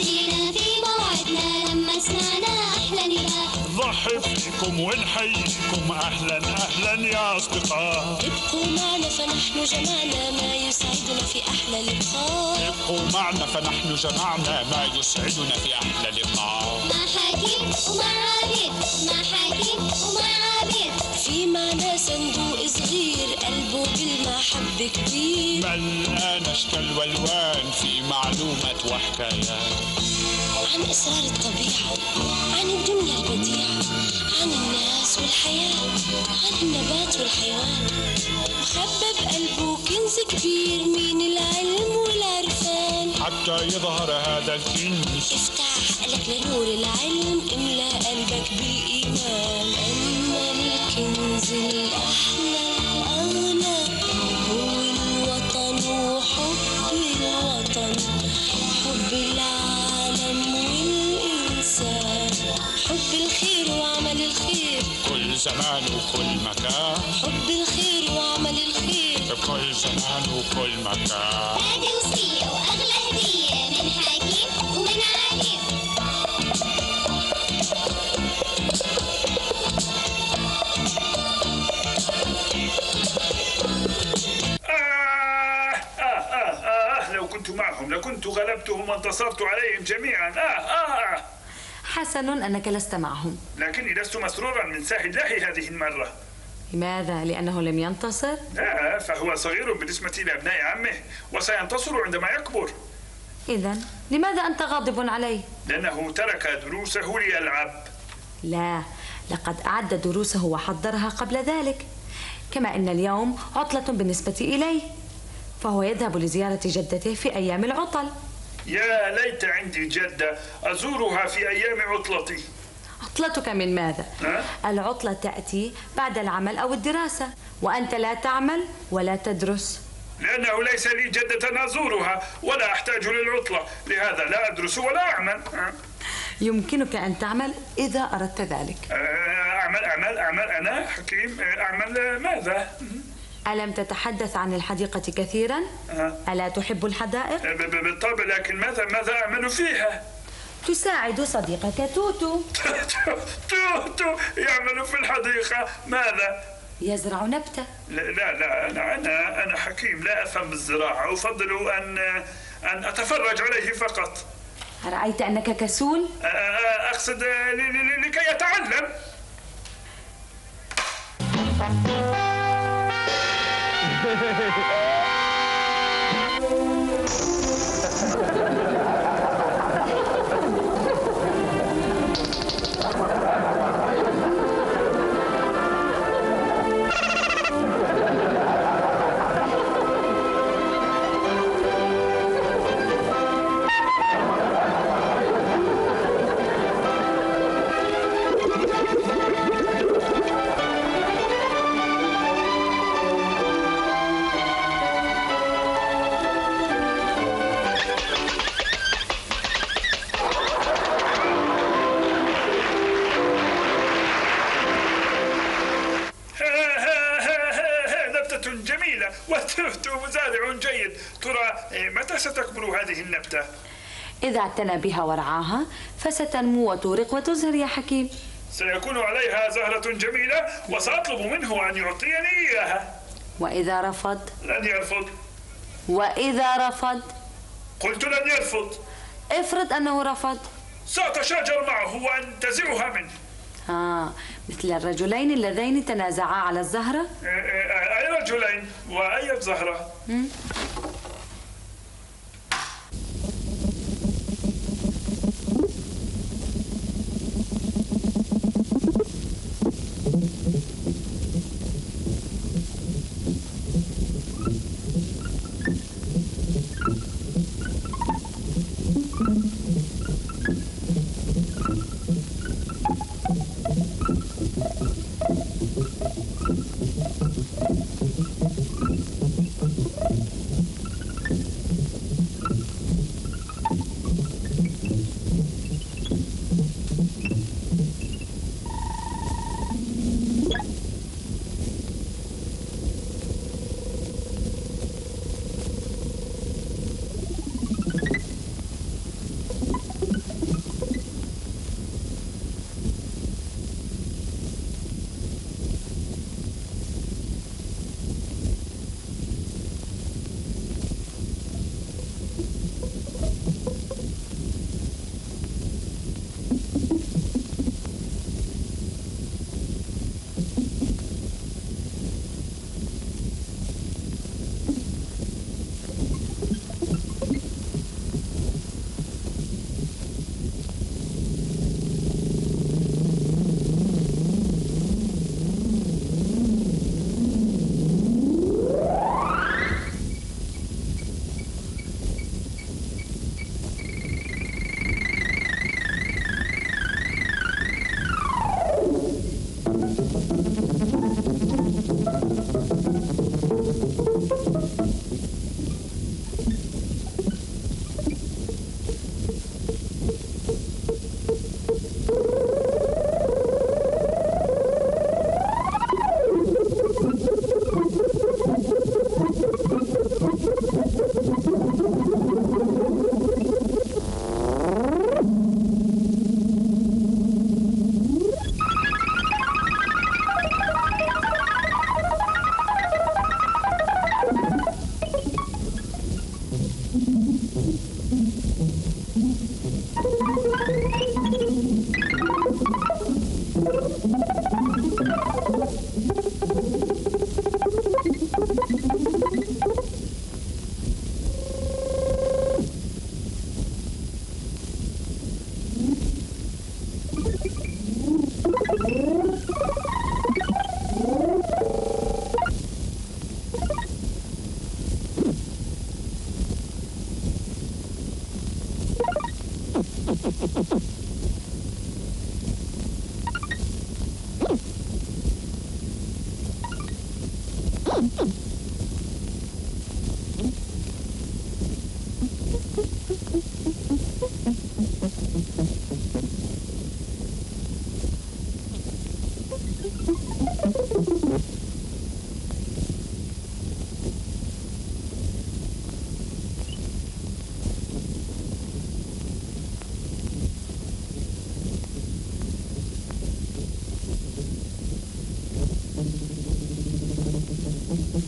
جينا في موعدنا لما سمعنا أحلى نداء نرحب فيكم ونحييكم أهلا أهلا يا أصدقاء. ابقوا معنا فنحن جمعنا ما يسعدنا في أحلى لقاء. ابقوا معنا فنحن جمعنا ما يسعدنا في أحلى لقاء. مع حكيم ومع عبيد مع حكيم ومع معنا صندوق صغير قلبه بالمحبة كبير. ملآن اشكال والوان في معلومات وحكايات. عن أسرار الطبيعة عن الدنيا البديعة عن الناس والحياة عن النبات والحيوان. مخبى بقلبه كنز كبير من العلم والعرفان حتى يظهر هذا الكنز. افتح عقلك لنور العلم املى قلبك بالإيمان. أن الأحلى الأغلى هو الوطن وحب الوطن حب العالم والإنسان حب الخير وعمل الخير. كل زمان وكل مكان. حب الخير وعمل الخير. بكل زمان وكل مكان. غلبتهم وانتصرت عليهم جميعا. آه آه, آه. حسن أنك لست معهم. لكني لست مسرورا من ساحل الله هذه المرة. لماذا؟ لأنه لم ينتصر؟ لا فهو صغير بالنسبة لأبناء عمه وسينتصر عندما يكبر. إذا لماذا أنت غاضب عليه؟ لأنه ترك دروسه ليلعب. لا لقد أعد دروسه وحضرها قبل ذلك. كما أن اليوم عطلة بالنسبة إليه. فهو يذهب لزيارة جدته في أيام العطل يا ليت عندي جدة أزورها في أيام عطلتي عطلتك من ماذا؟ ها؟ العطلة تأتي بعد العمل أو الدراسة وأنت لا تعمل ولا تدرس لأنه ليس لي جدة أزورها ولا أحتاج للعطلة لهذا لا أدرس ولا أعمل آه. يمكنك أن تعمل إذا أردت ذلك أعمل أعمل أعمل أنا حكيم أعمل ماذا؟ ألم تتحدث عن الحديقة كثيرا؟ ألا تحب الحدائق؟ بالطبع لكن ماذا ماذا أعمل فيها؟ تساعد صديقك توتو تو تو يعمل في الحديقة ماذا؟ يزرع نبتة لا لا, لا أنا أنا أنا حكيم لا أفهم بالزراعة أفضل أن أن أتفرج عليه فقط أرأيت أنك كسول؟ أقصد لكي يتعلم へえ! هذه النبتة؟ إذا اعتنى بها ورعاها فستنمو وتورق وتزهر يا حكيم. سيكون عليها زهرة جميلة وسأطلب منه أن يعطيني إياها. وإذا رفض؟ لن يرفض. وإذا رفض؟ قلت لن يرفض. افرض أنه رفض. سأتشاجر معه وأنتزعها منه. آه مثل الرجلين اللذين تنازعا على الزهرة؟ أي رجلين؟ وأي زهرة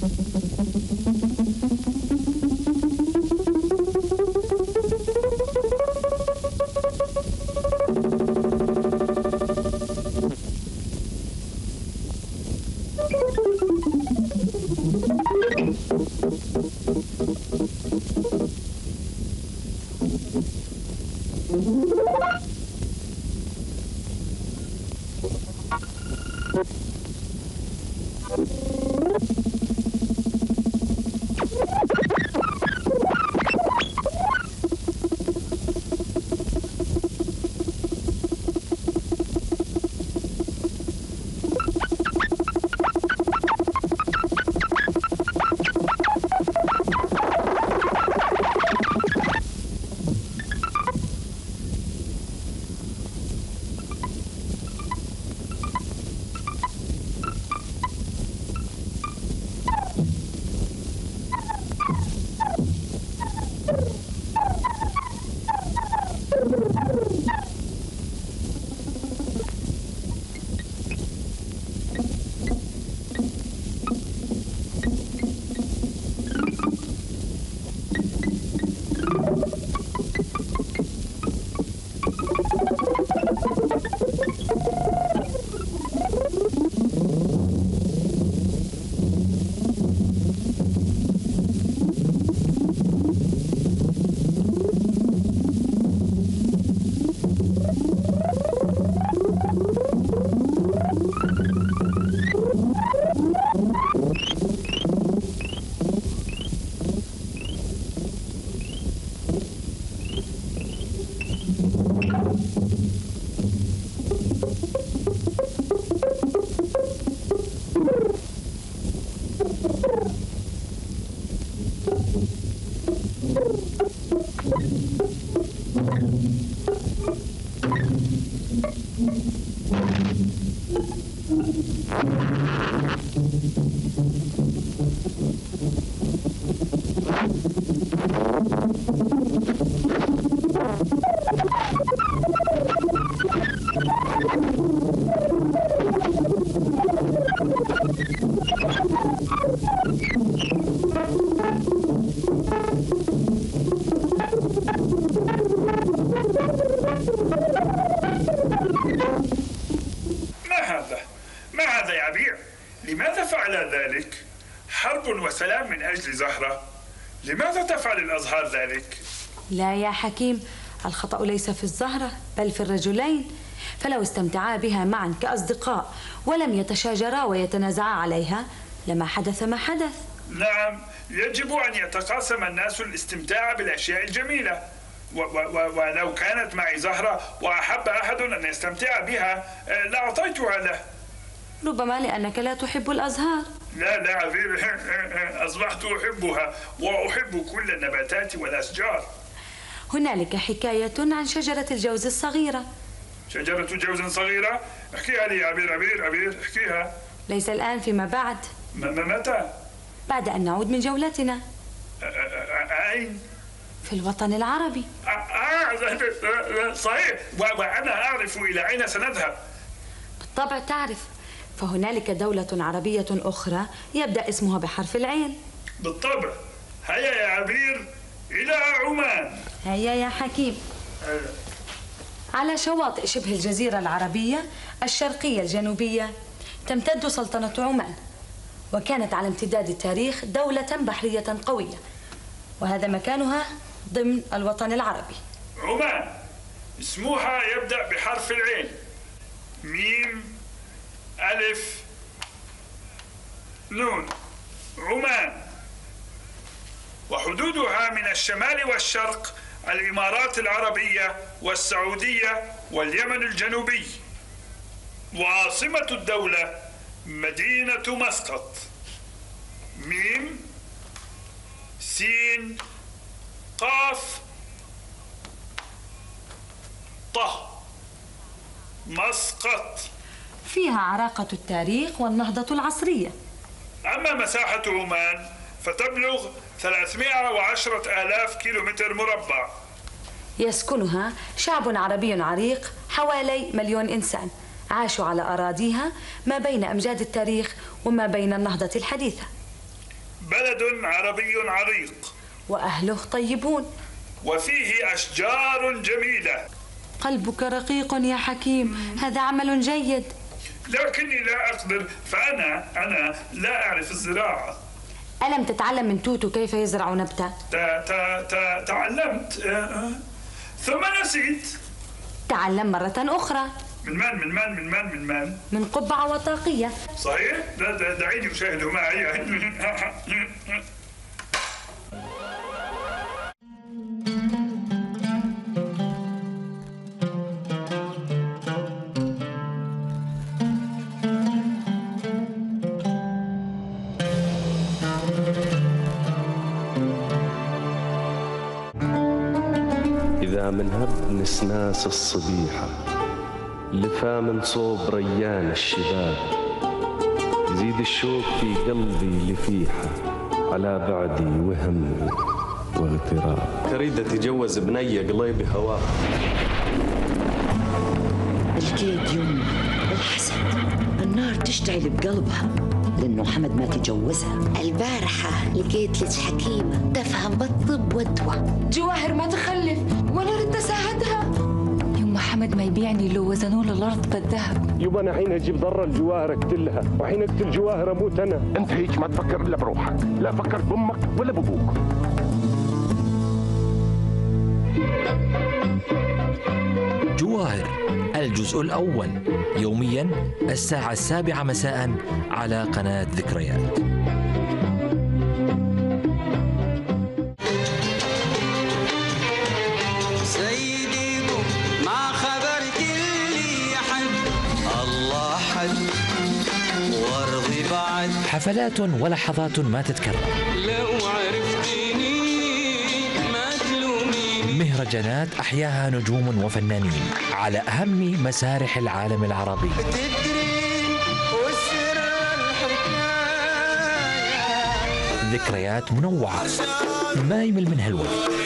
Gracias. ذلك؟ لا يا حكيم الخطأ ليس في الزهرة بل في الرجلين. فلو استمتعا بها معا كأصدقاء ولم يتشاجرا ويتنازعا عليها لما حدث ما حدث. نعم يجب أن يتقاسم الناس الاستمتاع بالأشياء الجميلة. ولو كانت معي زهرة وأحب أحد أن يستمتع بها آه، لأعطيتها له. ربما لأنك لا تحب الأزهار. لا لا عبير أصبحت أحبها وأحب كل النباتات والأشجار. هنالك حكاية عن شجرة الجوز الصغيرة. شجرة جوز صغيرة؟ احكيها لي يا عبير عبير عبير احكيها. ليس الآن فيما بعد. م- متى؟ بعد أن نعود من جولتنا. أين؟ في الوطن العربي. آه، صحيح. وأنا أعرف إلى أين سنذهب. بالطبع تعرف. فهنالك دولة عربية أخرى يبدأ اسمها بحرف العين. بالطبع. هيا يا عبير إلى عمان. هيا يا حكيم. على شواطئ شبه الجزيرة العربية الشرقية الجنوبية تمتد سلطنة عمان. وكانت على امتداد التاريخ دولة بحرية قوية. وهذا مكانها ضمن الوطن العربي. عمان. اسمها يبدأ بحرف العين. ميم ألف نون عمان. وحدودها من الشمال والشرق الإمارات العربية والسعودية واليمن الجنوبي. وعاصمة الدولة مدينة مسقط. ميم سين قاف طه. مسقط. فيها عراقة التاريخ والنهضة العصرية. أما مساحة عمان فتبلغ 310 آلاف كيلومتر مربع. يسكنها شعب عربي عريق حوالي مليون إنسان عاشوا على أراضيها ما بين أمجاد التاريخ وما بين النهضة الحديثة. بلد عربي عريق. وأهله طيبون. وفيه أشجار جميلة. قلبك رقيق يا حكيم هذا عمل جيد. لكني لا أقدر فأنا أنا لا أعرف الزراعة. ألم تتعلم من توتو كيف يزرع نبتة؟ تا تا تا تعلمت. آه، آه. ثم نسيت. تعلم مرة أخرى. من من من من من من من من؟ من قبعة وطاقية. صحيح؟ دعيني أشاهده معي. من هب نسناس الصبيحة لفا من صوب ريان الشباب. يزيد الشوق في قلبي لفيحة على بعدي وهمي واغتراب تريد تتجوز بنية قليبي هواها الكيد يمه الحسد النار تشتعل بقلبها لأنه حمد ما تجوزها. البارحة لقيت لك حكيمة تفهم بالطب والدواء جواهر ما تخلف ولا رد اساعدها يوم حمد ما يبيعني لو وزنوا له الأرض بالذهب. يبا أنا حين أجيب ضرة الجواهر أقتلها وحين أقتل جواهر أموت أنا. أنت هيك ما تفكر إلا بروحك لا فكر بأمك ولا بأبوك. جواهر الجزء الأول. يوميا الساعة السابعة مساء على قناة ذكريات. حفلات ولحظات ما تتكرر. لو عرفتني ما تلوميني مهرجانات أحياها نجوم وفنانين على أهم مسارح العالم العربي. ذكريات منوعة ما يمل منها الوقت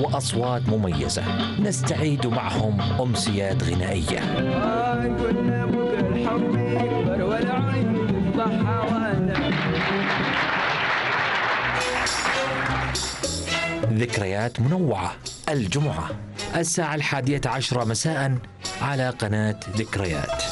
وأصوات مميزة. نستعيد معهم أمسيات غنائية. بكرة الحب يكبر ذكريات منوعة. الجمعة. الساعة الحادية عشرة مساء على قناة ذكريات.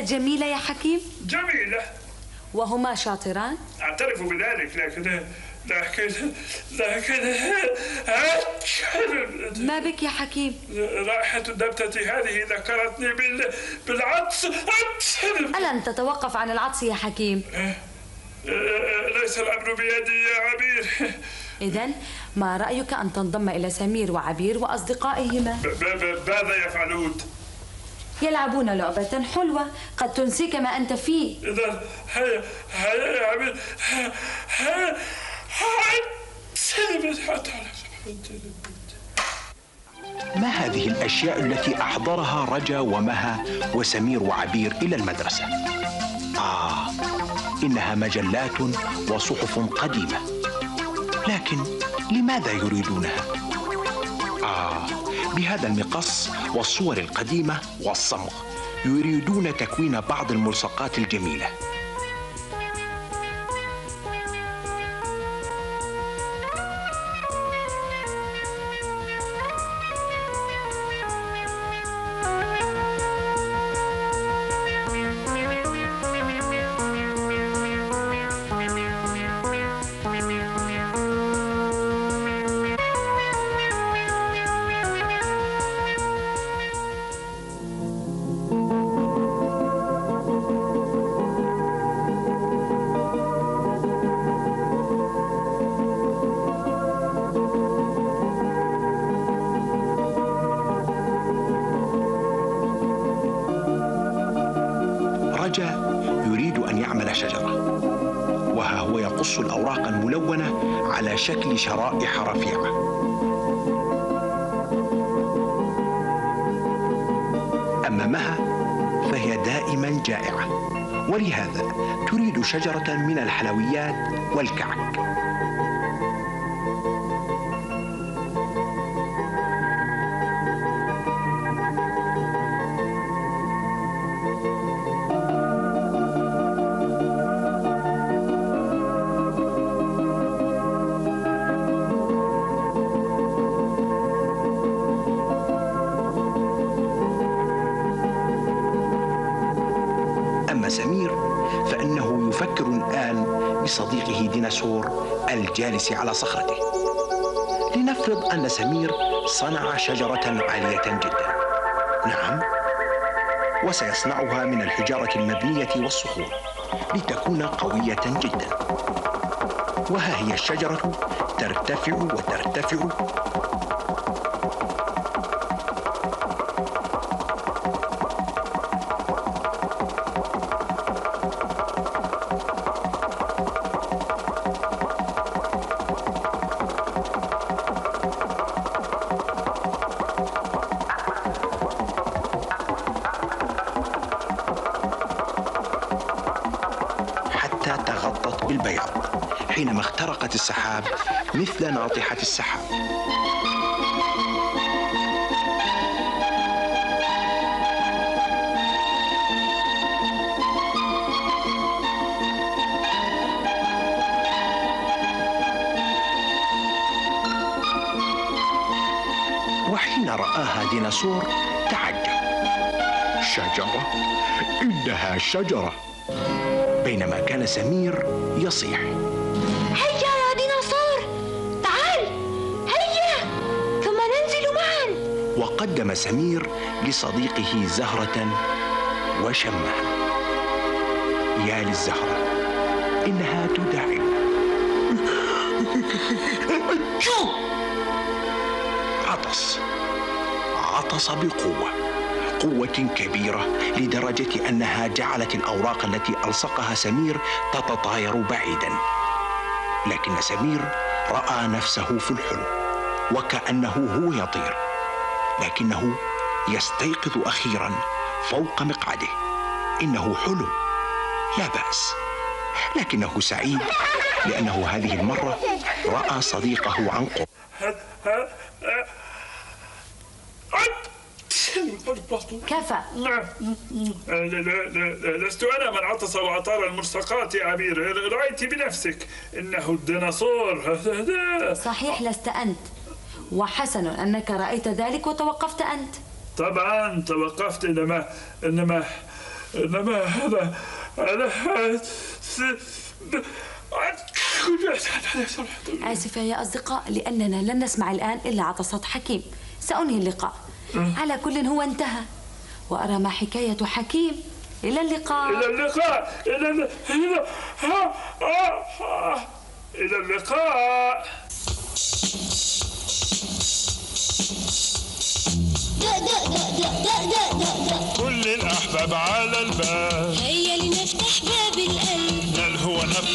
أليست جميلة يا حكيم؟ جميلة وهما شاطران؟ أعترف بذلك لكن لكن لكن ما بك يا حكيم؟ رائحة النبتة هذه ذكرتني بال... بالعطس ألن تتوقف عن العطس يا حكيم؟ ليس الأمر بيدي يا عبير إذا ما رأيك أن تنضم إلى سمير وعبير وأصدقائهما؟ ب- ب- ماذا يفعلون؟ يلعبون لعبة حلوة قد تنسيك ما أنت فيه إذا هيا هيا يا عبير هيا هيا ما هذه الأشياء التي أحضرها رجا ومها وسمير وعبير إلى المدرسة؟ آه إنها مجلات وصحف قديمة لكن لماذا يريدونها؟ آه بهذا المقص والصور القديمة والصمغ يريدون تكوين بعض الملصقات الجميلة. شكل شرائح رفيعة. اما مها فهي دائما جائعة ولهذا تريد شجرة من الحلويات والكعك. سمير فإنه يفكر الآن بصديقه ديناصور الجالس على صخرته. لنفرض أن سمير صنع شجرة عالية جدا. نعم وسيصنعها من الحجارة المبنية والصخور لتكون قوية جدا. وها هي الشجرة؟ ترتفع وترتفع السحاب مثل ناطحة السحاب. وحين رآها ديناصور تعجب. شجرة؟ إنها شجرة. بينما كان سمير يصيح. هيا يا ديناصور تعال. هيا ثم ننزل معا. وقدم سمير لصديقه زهرة وشمها يا للزهرة إنها تداعب شو عطس عطس بقوة قوة كبيرة لدرجة أنها جعلت الأوراق التي ألصقها سمير تتطاير بعيدا. لكن سمير رأى نفسه في الحلم وكأنه هو يطير لكنه يستيقظ أخيرا فوق مقعده. إنه حلم لا بأس. لكنه سعيد لأنه هذه المرة رأى صديقه عن قرب كفى. لا لا لا لا لست أنا من عطس وأطار الملصقات يا عبير رأيت بنفسك. إنه الديناصور. صحيح لست أنت. وحسن أنك رأيت ذلك وتوقفت أنت. طبعا توقفت. إنما إنما إنما هذا هذا آسفة يا أصدقاء لأننا لن نسمع الآن إلا عطسات حكيم. سأنهي اللقاء. على كل هو انتهى. وأرى ما حكاية حكيم. إلى اللقاء. إلى اللقاء. ها- ها- ها- إلى اللقاء. كل الأحباب على الباب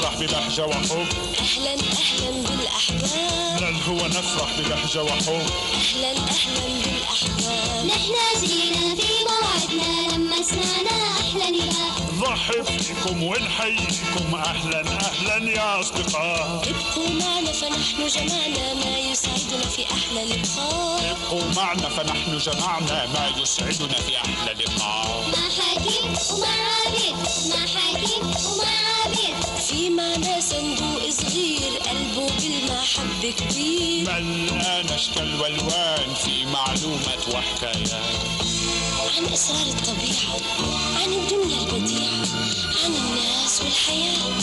ونفرح بلهجة وحب. أهلا أهلا بالأحباب. نلهو ونفرح بلهجة وحب. أهلا أهلا بالأحباب. نحن جينا في موعدنا لما سمعنا أحلى نداء ضح نرحب فيكم ونحييكم. أهلا أهلا يا أصدقاء. ابقوا معنا فنحن جمعنا ما يسعدنا في أحلى لقاء. ابقوا معنا فنحن جمعنا ما يسعدنا في أحلى لقاء. محاكيم ومعابد محاكيم ومعابد في معنا صندوق صغير قلبه بالمحبة كبير ملآن أشكال والوان في معلومات وحكايات. عن أسرار الطبيعة عن الدنيا البديعة عن الناس والحياة.